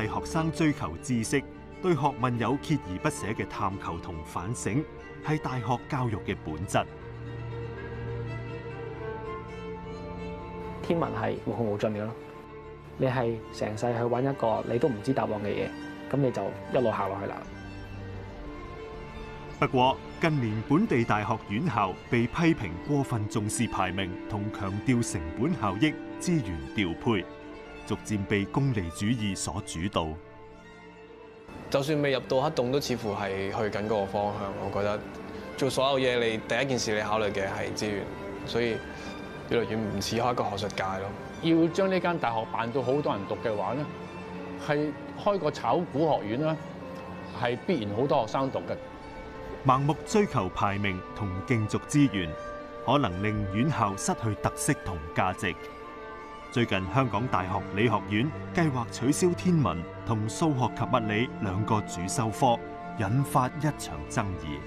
鼓勵學生追求知識，對學問有鍥而不捨嘅探求同反省，係大學教育嘅本質。天文係無窮無盡嘅咯，你係成世去揾一個你都唔知答案嘅嘢，咁你就一路行落去啦。不過近年本地大學院校被批評過分重視排名同強調成本效益、資源調配，逐漸被功利主義所主導。就算未入到黑洞，都似乎係去緊嗰個方向。我覺得做所有嘢，你第一件事你考慮嘅係資源，所以越嚟越唔似開一個學術界咯。要將呢間大學辦到好多人讀嘅話咧，係開個炒股學院啦，係必然好多學生讀嘅。盲目追求排名同競逐資源，可能令院校失去特色同價值。最近香港大學理學院計劃取消天文同數學及物理兩個主修科，引發一場爭議。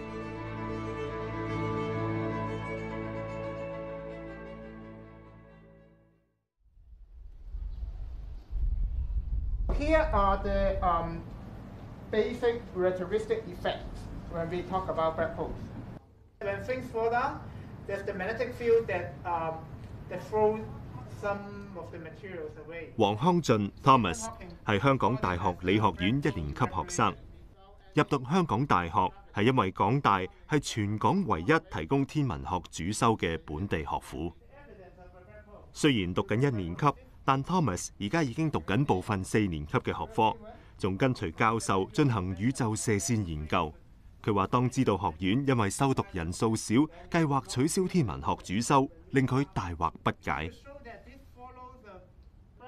Here are the um, basic relativistic effects when we talk about black holes. When things fall down, there's the magnetic field that um, that throws some 黃康俊 Thomas 係香港大學理學院一年級學生，入讀香港大學係因為港大係全港唯一提供天文學主修嘅本地學府。雖然讀緊一年級，但 Thomas 而家已經讀緊部分四年級嘅學科，仲跟隨教授進行宇宙射線研究。佢話：當知道學院因為修讀人數少，計劃取消天文學主修，令佢大惑不解。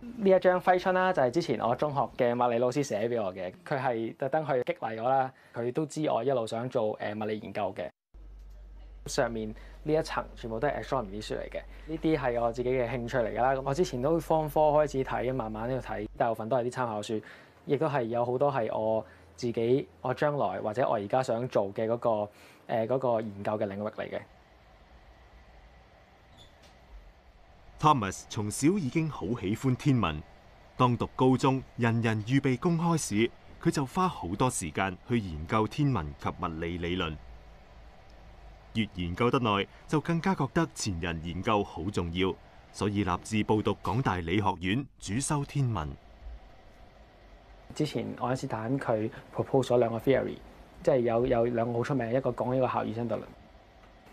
呢一張揮春啦，就係之前我中學嘅物理老師寫俾我嘅，佢係特登去激勵我啦。佢都知我一路想做誒物理研究嘅。上面呢一層全部都係 astronomy 書嚟嘅，呢啲係我自己嘅興趣嚟㗎啦。咁我之前都 form 科開始睇，慢慢呢度睇，大部分都係啲參考書，亦都係有好多係我自己我將來或者我而家想做嘅嗰個誒嗰個研究嘅領域嚟嘅。Thomas 從小已經好喜歡天文，當讀高中，人人預備公開試，佢就花好多時間去研究天文及物理理論。越研究得耐，就更加覺得前人研究好重要，所以立志報讀港大理學院，主修天文。之前愛因斯坦佢 propose 咗兩個 theory，即係有有兩個好出名，一個講呢個效與相對論。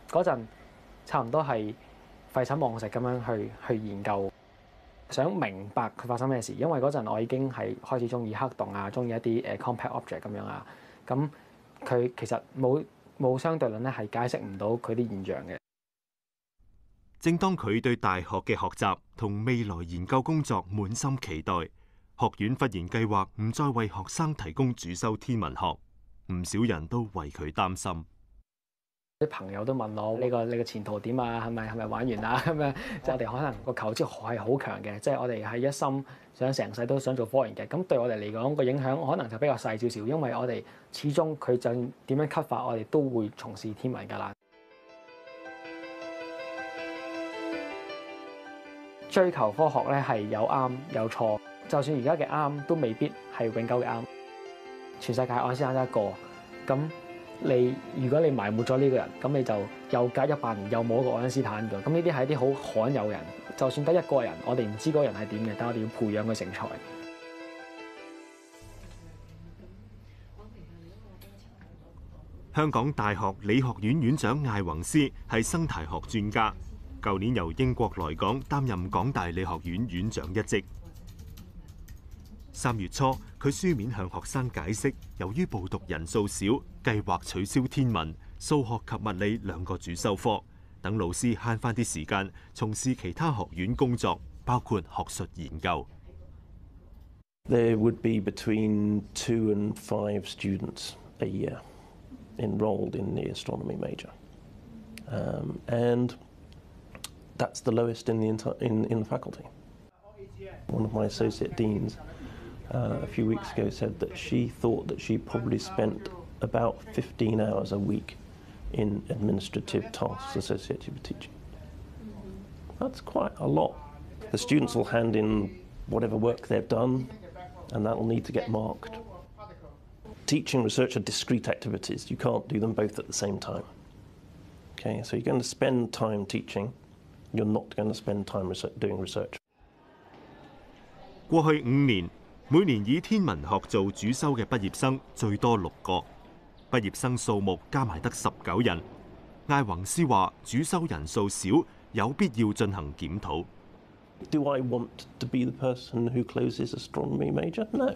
嗰陣差唔多係廢寝忘食咁樣去去研究，想明白佢發生咩事。因為嗰陣我已經係開始中意黑洞啊，中意一啲誒 compact object 咁樣啊。咁佢其實冇冇相對論咧，係解釋唔到佢啲現象嘅。正當佢對大學嘅學習同未來研究工作滿心期待，學院忽然計劃唔再為學生提供主修天文學，唔少人都為佢擔心。啲朋友都問我：呢個你個前途點啊？係咪係咪玩完啊？咁樣即係我哋可能個求知欲係好強嘅，即係我哋係一心想成世都想做科研嘅。咁對我哋嚟講個影響可能就比較細少少，因為我哋始終佢就點樣吸法，我哋都會從事天文㗎啦。追求科學咧係有啱有錯，就算而家嘅啱都未必係永久嘅啱。全世界愛因斯坦得一個，咁你如果你埋沒咗呢個人，咁你就又隔一百年又冇一個愛因斯坦㗎。咁呢啲係一啲好罕有人，就算得一個人，我哋唔知嗰個人係點嘅，但我哋要培養佢成才。香港大學理學院院長艾宏斯係生態學專家，舊年由英國來港擔任港大理學院院長一職。三月初，佢書面向學生解釋，由於報讀人數少，計劃取消天文、數學及物理兩個主修科，等老師慳翻啲時間從事其他學院工作，包括學術研究。There would be between two and five students a year enrolled in the astronomy major. Um, and that's the lowest in the, enti- in, in the faculty. One of my associate deans uh, a few weeks ago said that she thought that she probably spent about 15 hours a week in administrative tasks associated with teaching. That's quite a lot. The students will hand in whatever work they've done, and that'll need to get marked. Teaching and research are discrete activities. You can't do them both at the same time. Okay, so you're going to spend time teaching, you're not going to spend time research, doing research. 过去五年， 每年以天文學做主修嘅畢業生最多六個，畢業生數目加埋得十九人。艾宏斯話：主修人數少，有必要進行檢討。Do I want to be the person who closes astronomy major? No,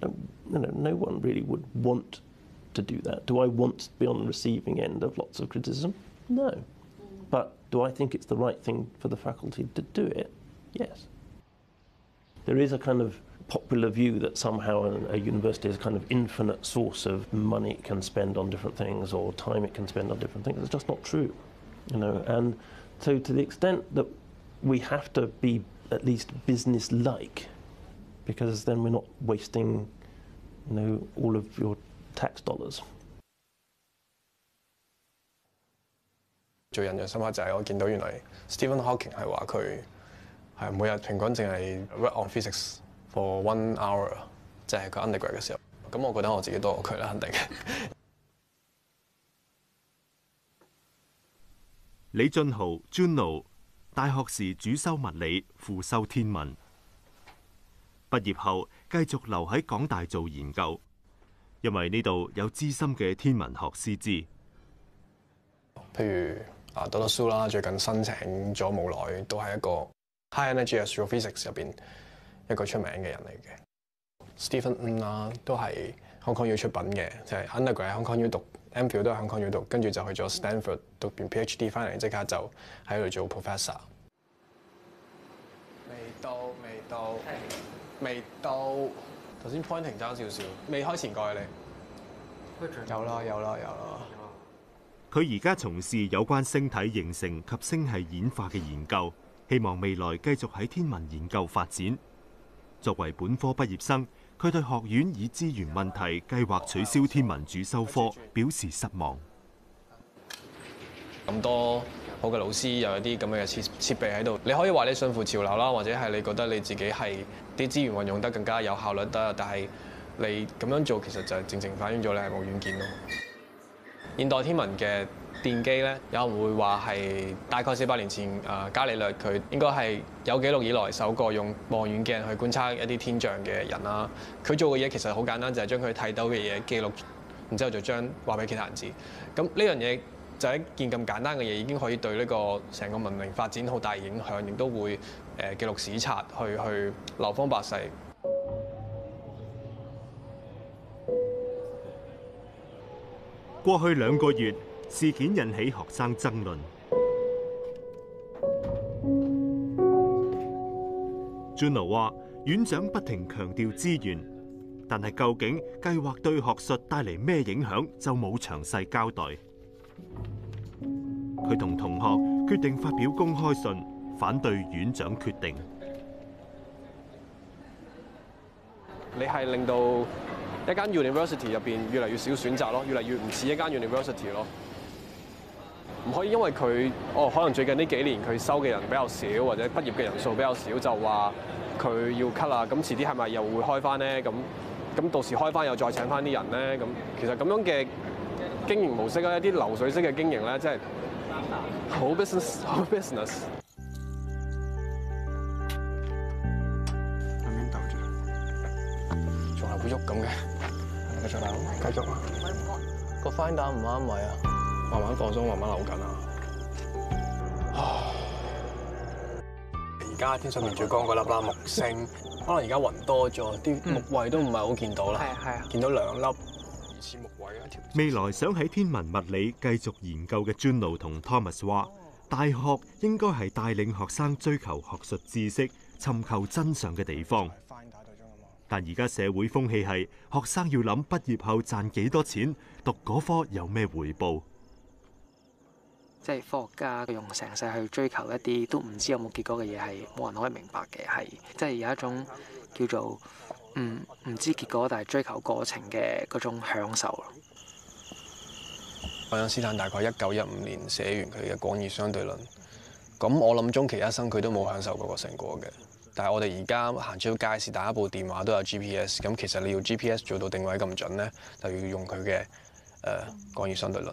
no, no, no one really would want to do that. Do I want to be on the receiving end of lots of criticism? No. But do I think it's the right thing for the faculty to do it? Yes. There is a kind of popular view that somehow a, a university is a kind of infinite source of money it can spend on different things or time it can spend on different things. It's just not true, you know. And so, to the extent that we have to be at least business-like, because then we're not wasting, you know, all of your tax dollars. 最印象深刻就系我见到原来 Stephen Hawking 系话佢系每日平均净系 work on physics for one hour，即係佢 undergrad 嘅時候。咁我覺得我自己多過佢啦，肯定。李俊豪 Juno 大學時主修物理，副修天文。畢業後繼續留喺港大做研究，因為呢度有資深嘅天文學師資。譬如啊 Dr. Su 啦，最近申請咗冇耐，都係一個 high energy astrophysics 入邊一個出名嘅人嚟嘅。Stephen Ng 啦，都係 Hong Kong U 出品嘅，就係 undergrad 喺 Hong Kong U 讀，MPhil 都喺 Hong Kong U 讀，跟住就去咗 Stanford 讀完 PhD 翻嚟，即刻就喺度做 professor。未到，未到，未到。頭先 pointing 爭少少，未開前過你。有啦，有啦，有啦。佢而家從事有關星體形成及星系演化嘅研究，希望未來繼續喺天文研究發展。作為本科畢業生，佢對學院以資源問題計劃取消天文主修科表示失望。咁多好嘅老師，又有啲咁嘅設設備喺度，你可以話你信乎潮流啦，或者係你覺得你自己係啲資源運用得更加有效率得，但係你咁樣做其實就係正正反映咗你係冇遠見咯。現代天文嘅電機咧，有人會話係大概四百年前誒伽利略佢應該係有記錄以來首個用望遠鏡去觀察一啲天象嘅人啦。佢做嘅嘢其實好簡單，就係將佢睇到嘅嘢記錄，然之後就將話俾其他人知。咁呢樣嘢就係一件咁簡單嘅嘢，已經可以對呢個成個文明發展好大影響，亦都會誒記錄史冊，去去流芳百世。過去兩個月，事件引起學生爭論。Juno 話：院長不停強調資源，但係究竟計劃對學術帶嚟咩影響，就冇詳細交代。佢同同學決定發表公開信，反對院長決定。你係令到一間 university 入邊越嚟越少選擇咯，越嚟越唔似一間 university 咯。唔可以因為佢哦，可能最近呢幾年佢收嘅人比較少，或者畢業嘅人數比較少，就話佢要 cut 啦。咁遲啲係咪又會開翻咧？咁咁到時開翻又再請翻啲人咧？咁其實咁樣嘅經營模式咧，一啲流水式嘅經營咧，即係好 business，好 business。咁樣鬥住。仲係會喐咁嘅，繼續啦，繼續啊！個 finder 唔啱位啊，慢慢放鬆，慢慢扭緊啊！而家天上面最光嗰粒啦，木星，可能而家雲多咗，啲木衛都唔係好見到啦，係啊，見到兩粒疑似木衛一條。未來想喺天文物理繼續研究嘅 Juno 同 Thomas 話：大學應該係帶領學生追求學術知識、尋求真相嘅地方。但而家社會風氣係學生要諗畢業後賺幾多錢，讀嗰科有咩回報。即係科學家用成世去追求一啲都唔知有冇結果嘅嘢，係冇人可以明白嘅，係即係有一種叫做唔唔知結果，但係追求過程嘅嗰種享受咯。愛因斯坦大概一九一五年寫完佢嘅廣義相對論，咁我諗中其一生佢都冇享受過個成果嘅。但係我哋而家行出街市，打一部電話都有 GPS，咁其實你要 GPS 做到定位咁準呢，就要用佢嘅誒廣義相對論。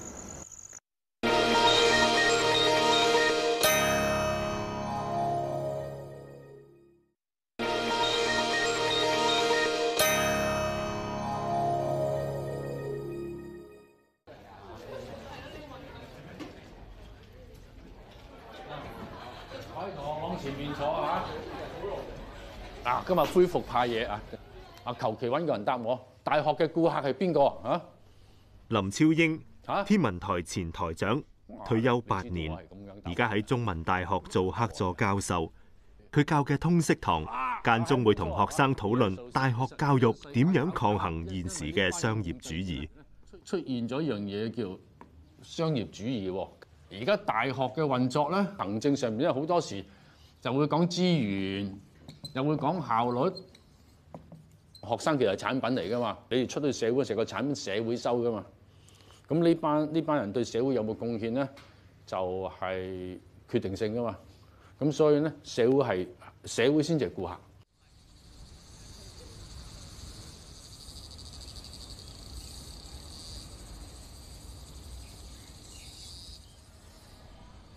今日恢復派嘢啊！啊，求其揾個人答我，大學嘅顧客係邊個啊？林超英，嚇天文台前台長，退休八年，而家喺中文大學做客座教授。佢教嘅通識堂間中會同學生討論大學教育點樣抗衡現時嘅商業主義。出現咗一樣嘢叫商業主義喎。而家大學嘅運作咧，行政上面咧好多時就會講資源，又會講效率。學生其實係產品嚟噶嘛，你哋出到社會成個產品社會收噶嘛。咁呢班呢班人對社會有冇貢獻咧，就係、決定性噶嘛。咁所以咧，社會係社會先至係顧客。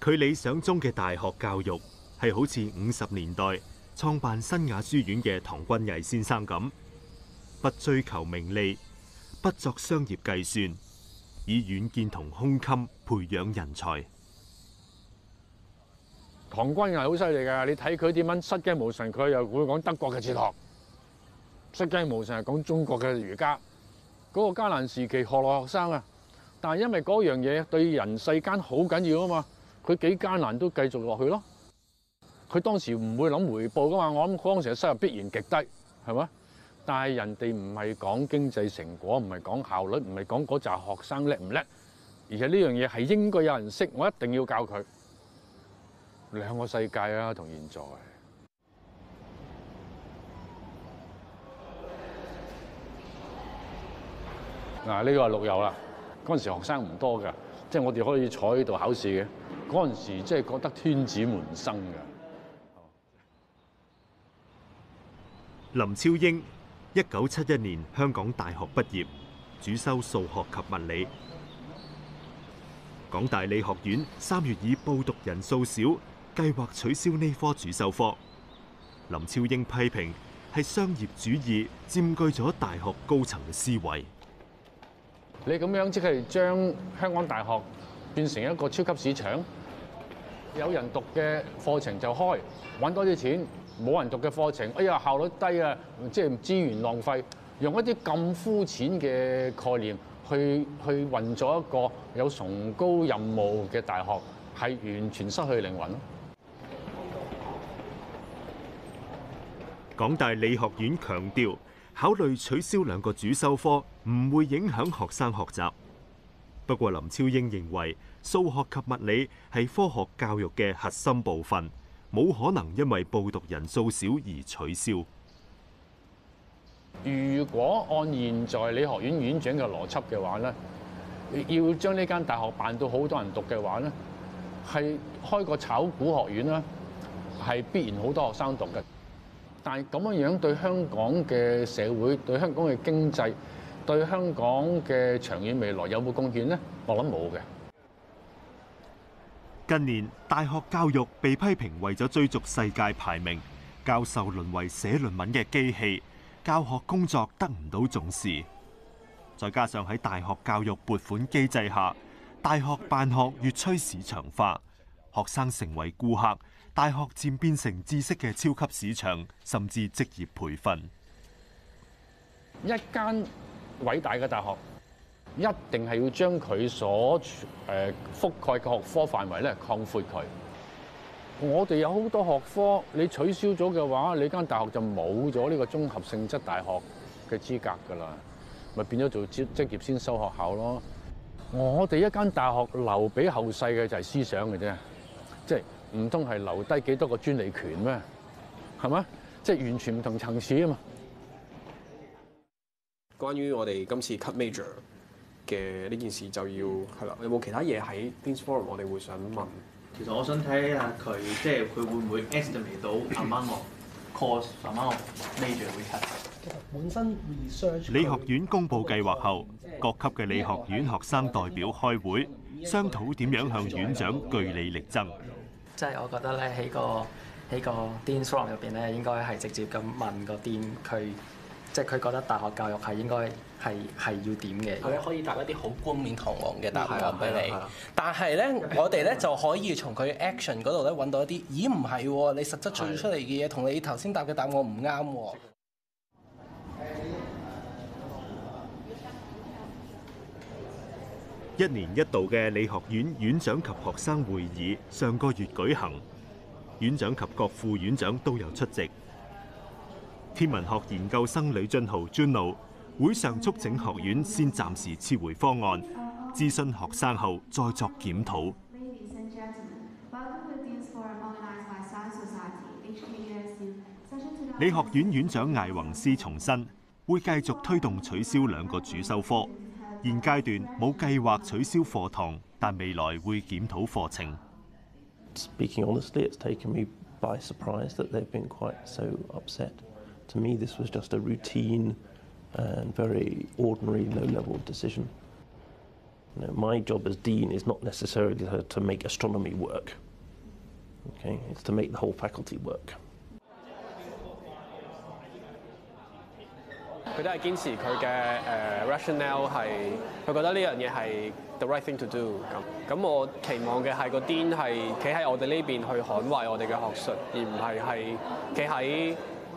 佢理想中嘅大學教育係好似五十年代創辦新雅書院嘅唐君毅先生咁，不追求名利，不作商業計算，以遠見同胸襟培養人才。唐君毅好犀利㗎，你睇佢點樣失驚無神，佢又會講德國嘅哲學；失驚無神係講中國嘅儒家。嗰、個艱難時期何來學生啊？但係因為嗰樣嘢對人世間好緊要啊嘛，佢幾艱難都繼續落去咯。佢當時唔會諗回報㗎嘛，我諗當時嘅收入必然極低，係咪？但係人哋唔係講經濟成果，唔係講效率，唔係講嗰扎學生叻唔叻，而且呢樣嘢係應該有人識，我一定要教佢。兩個世界啊，同現在。嗱，呢個係陸遊啦。嗰陣時學生唔多㗎，即係我哋可以坐喺度考試嘅。嗰陣時即係覺得天子門生㗎。林超英，一九七一年香港大学毕业，主修數學及物理。港大理學院三月以報讀人數少，計劃取消呢科主修科。林超英批評係商業主義佔據咗大學高層嘅思維。你咁樣即係將香港大學變成一個超級市場，有人讀嘅課程就開，揾多啲錢；冇人讀嘅課程，哎呀效率低啊，即係資源浪費，用一啲咁膚淺嘅概念去去運作一個有崇高任務嘅大學，係完全失去靈魂咯。港大理學院強調，考慮取消兩個主修科唔會影響學生學習。不過林超英認為，數學及物理係科學教育嘅核心部分，冇可能因為報讀人數少而取消。如果按現在理學院院長嘅邏輯嘅話咧，要將呢間大學辦到好多人讀嘅話咧，係開個炒股學院啦，係必然好多學生讀嘅。但係咁樣樣對香港嘅社會、對香港嘅經濟、對香港嘅長遠未來有冇貢獻咧？我諗冇嘅。近年大學教育被批評為咗追逐世界排名，教授淪為寫論文嘅機器，教學工作得唔到重視，再加上喺大學教育撥款機制下，大學辦學越趨市場化，學生成為顧客，大學漸變成知識嘅超級市場，甚至職業培訓。一間偉大嘅大學，一定係要將佢所誒覆蓋嘅學科範圍咧擴闊佢。我哋有好多學科，你取消咗嘅話，你間大學就冇咗呢個綜合性質大學嘅資格㗎啦，咪變咗做職職業先修學校咯。我哋一間大學留俾後世嘅就係思想嘅啫，即係唔通係留低幾多個專利權咩？係嘛？即係完全唔同層次啊嘛。關於我哋今次 cut major 嘅呢件事，就要係啦。有冇其他嘢喺 Dean's Forum 我哋會想問？其實我想睇下佢，即係佢會唔會 estimate 到 amount of course、amount of major 會 cut？本身 research 理學院公布計劃後，各級嘅理學院學生代表開會，商討點樣向院長據理力爭。即係我覺得咧喺個喺個 Dean Forum 入邊咧，應該係直接咁問個 Dean 佢，即係佢覺得大學教育係應該係係要點嘅。佢可以答一啲好冠冕堂皇嘅答案俾你但係咧，我哋咧就可以從佢 action 嗰度咧揾到一啲，咦唔係喎，你實質做出嚟嘅嘢同你頭先答嘅答案唔啱喎。一年一度嘅理學院院長及學生會議上個月舉行，院長及各副院長都有出席。天文学研究生李俊豪专怒，会上促请学院先暂时撤回方案，咨询学生后再作检讨。理学院院长艾宏斯重申，会继续推动取消两个主修科，现阶段冇计划取消课堂，但未来会检讨课程。To me, this was just a routine and very ordinary low level decision. You know, my job as dean is not necessarily to, to make astronomy work. Okay, it's to make the whole faculty work. 佢都系坚持佢嘅诶 rationale 系，佢觉得呢样嘢系 the right thing to do 咁。咁我期望嘅系个 Dean 系企喺我哋呢边去捍卫我哋嘅学术，而唔系系企喺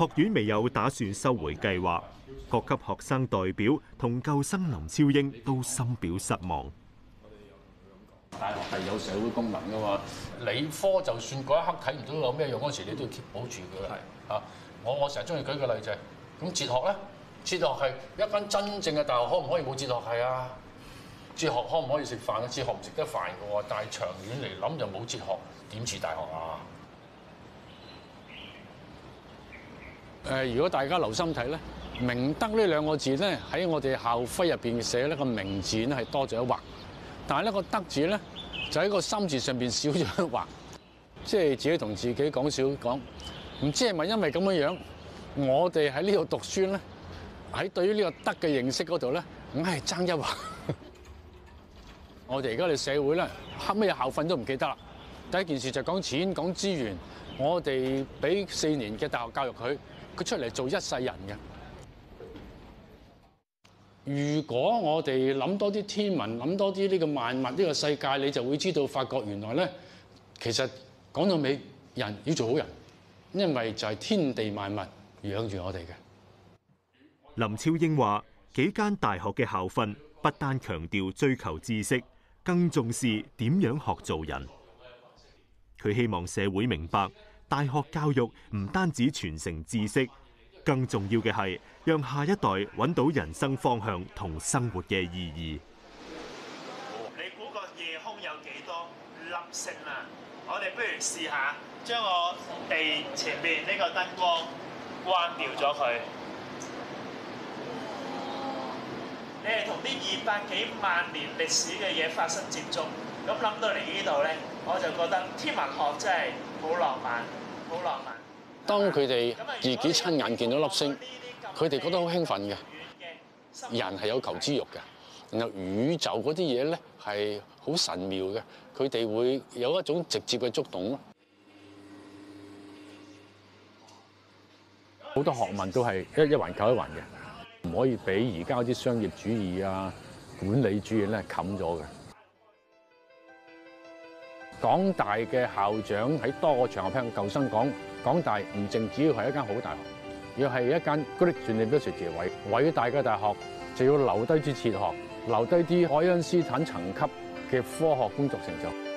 學院未有打算收回計劃，各級學生代表同舊生林超英都深表失望。大學係有社會功能噶嘛，理科就算嗰一刻睇唔到有咩用嗰時，你都要 keep 保住佢係。啊，我我成日中意舉個例就係、咁哲學咧，哲學係一間真正嘅大學，可唔可以冇哲學係啊？哲學可唔可以食飯啊？哲學唔食得飯嘅喎，但係長遠嚟諗就冇哲學，點似大學啊？誒、如果大家留心睇咧，明德呢兩個字咧喺我哋校徽入邊寫呢個明字咧係多咗一畫，但係呢個德字咧就喺個心字上邊少咗一畫，即係自己同自己講少講，唔知係咪因為咁樣樣，我哋喺呢度讀書咧，喺對於呢個德嘅認識嗰度咧，硬係爭一畫。我哋而家嘅社會咧，黑咩校訓都唔記得啦。第一件事就講錢講資源，我哋俾四年嘅大學教育佢，佢出嚟做一世人嘅。如果我哋諗多啲天文，諗多啲呢個萬物呢個世界，你就會知道，發覺原來咧，其實講到尾，人要做好人，因為就係天地萬物養住我哋嘅。林超英話：幾間大學嘅校訓不單強調追求知識，更重視點樣學做人。佢希望社會明白，大学教育唔单止传承知识，更重要嘅系让下一代揾到人生方向同生活嘅意义。你估个夜空有几多粒星啊？我哋不如试下将我哋前面呢个灯光关掉咗佢。你係同啲二百幾萬年歷史嘅嘢發生接觸，咁諗到嚟呢度呢，我就覺得天文學真係好浪漫，好浪漫。當佢哋自己親眼見到粒星，佢哋覺得好興奮嘅。人係有求知欲嘅，然後宇宙嗰啲嘢咧係好神妙嘅，佢哋會有一種直接嘅觸動咯。好多學問都係一一環扣一環嘅，唔可以俾而家嗰啲商業主義啊、管理主義咧冚咗嘅。港大嘅校長喺多個場合向舊生講，港大唔淨只要係一間好大學，要係一間 great university 偉偉大嘅大學，就要留低啲哲學，留低啲愛因斯坦層級嘅科學工作成就。